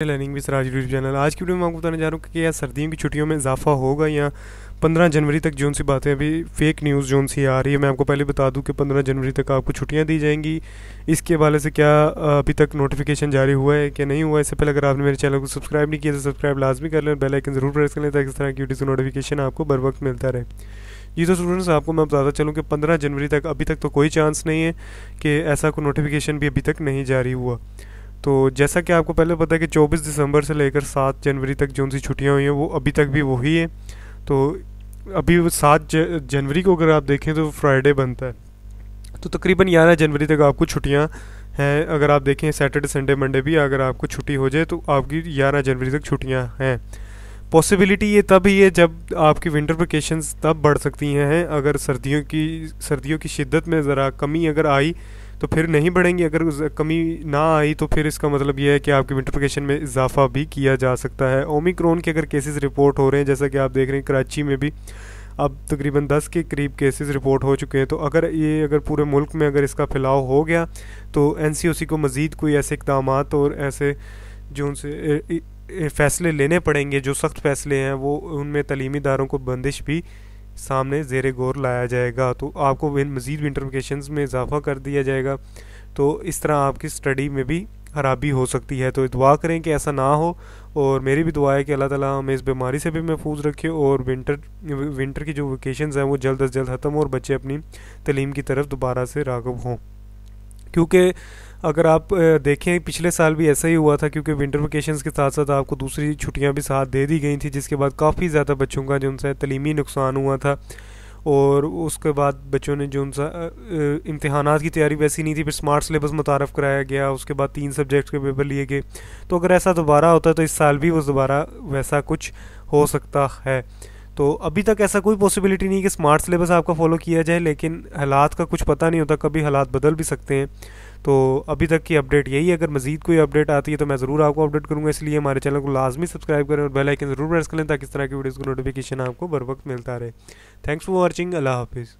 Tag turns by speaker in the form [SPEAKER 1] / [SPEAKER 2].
[SPEAKER 1] Learning भी Seraj YouTube channel आज की वीडियो में आपको बताने जा रहा हूँ कि क्या सर्दियों की छुट्टियों में इजाफा होगा या 15 जनवरी तक जो सी बातें अभी फेक न्यूज़ जो सी आ रही है, मैं आपको पहले बता दूँ कि 15 जनवरी तक आपको छुट्टियाँ दी जाएँगी। इसके हवाले से क्या अभी तक नोटिफिकेशन जारी हुआ है कि नहीं हुआ इससे पहले अगर आपने मेरे चैनल को सब्सक्राइब नहीं किया तो सब्सक्राइब लाजमी कर लें बेल आइकन ज़रूर प्रेस कर लें ताकि इस तरह की वीडियो नोटिफिकेशन आपको बर वक्त मिलता रहे। जी तो स्टूडेंट्स आपको मैं बताता चलूँ कि पंद्रह जनवरी तक अभी तक तो कोई चांस नहीं है कि ऐसा कोई नोटिफिकेशन भी अभी तक नहीं जारी हुआ। तो जैसा कि आपको पहले पता है कि 24 दिसंबर से लेकर 7 जनवरी तक जो सी छुट्टियाँ हुई हैं, वो अभी तक भी वही है। तो अभी वो सात जनवरी को अगर आप देखें तो फ्राइडे बनता है। तो तकरीबन ग्यारह जनवरी तक आपको छुट्टियाँ हैं। अगर आप देखें सैटरडे, संडे, मंडे भी अगर आपको छुट्टी हो जाए तो आपकी ग्यारह जनवरी तक छुट्टियाँ हैं। पॉसिबिलिटी ये तब ही है जब आपकी विंटर वेकेशंस तब बढ़ सकती हैं। अगर सर्दियों की सर्दियों की शिद्दत में ज़रा कमी अगर आई तो फिर नहीं बढ़ेंगी? अगर कमी ना आई तो फिर इसका मतलब यह है कि आपकी विंटरफिकेशन में इजाफा भी किया जा सकता है। ओमिक्रोन के अगर केसेस रिपोर्ट हो रहे हैं, जैसा कि आप देख रहे हैं, कराची में भी अब तकरीबन 10 के करीब केसेस रिपोर्ट हो चुके हैं। तो अगर ये अगर पूरे मुल्क में अगर इसका फैलाव हो गया तो एनसीओसी को मज़ीद कोई ऐसे इकदाम और ऐसे जो उनसे फ़ैसले लेने पड़ेंगे, जो सख्त फ़ैसले हैं, वो उनमें तलीमी दारों को बंदिश भी सामने जेर गौर लाया जाएगा। तो आपको मज़ीद विंटर में इजाफा कर दिया जाएगा। तो इस तरह आपकी स्टडी में भी खराबी हो सकती है। तो दुआ करें कि ऐसा ना हो और मेरी भी दुआ है कि अल्लाह ताला हमें इस बीमारी से भी महफूज रखे और विंटर विंटर की जो वेकेशंस हैं वो जल्द अज जल्द ख़त्म हो और बच्चे अपनी तलीम की तरफ़ दोबारा से रागब हों। क्योंकि अगर आप देखें, पिछले साल भी ऐसा ही हुआ था क्योंकि विंटर वेकेशन के साथ साथ आपको दूसरी छुट्टियाँ भी साथ दे दी गई थी, जिसके बाद काफ़ी ज़्यादा बच्चों का जो उनसे तलीमी नुकसान हुआ था और उसके बाद बच्चों ने जो उनसा इम्तहान की तैयारी वैसी नहीं थी, फिर स्मार्ट सिलेबस मुतारफ़ कराया गया, उसके बाद तीन सब्जेक्ट के पेपर लिए गए। तो अगर ऐसा दोबारा होता तो इस साल भी वो दोबारा वैसा कुछ हो सकता है। तो अभी तक ऐसा कोई पॉसिबिलिटी नहीं कि स्मार्ट सिलेबस आपका फॉलो किया जाए, लेकिन हालात का कुछ पता नहीं होता, कभी हालात बदल भी सकते हैं। तो अभी तक की अपडेट यही है। अगर मजीद कोई अपडेट आती है तो मैं ज़रूर आपको अपडेट करूँगा, इसलिए हमारे चैनल को लाजमी सब्सक्राइब करें और बेल आइकन ज़रूर प्रेस करें ताकि इस तरह की वीडियोज़ को नोटिफिकेशन आपको बर वक्त मिलता रहे। थैंक्स फॉर वॉचिंग अल्लाह हाफिज़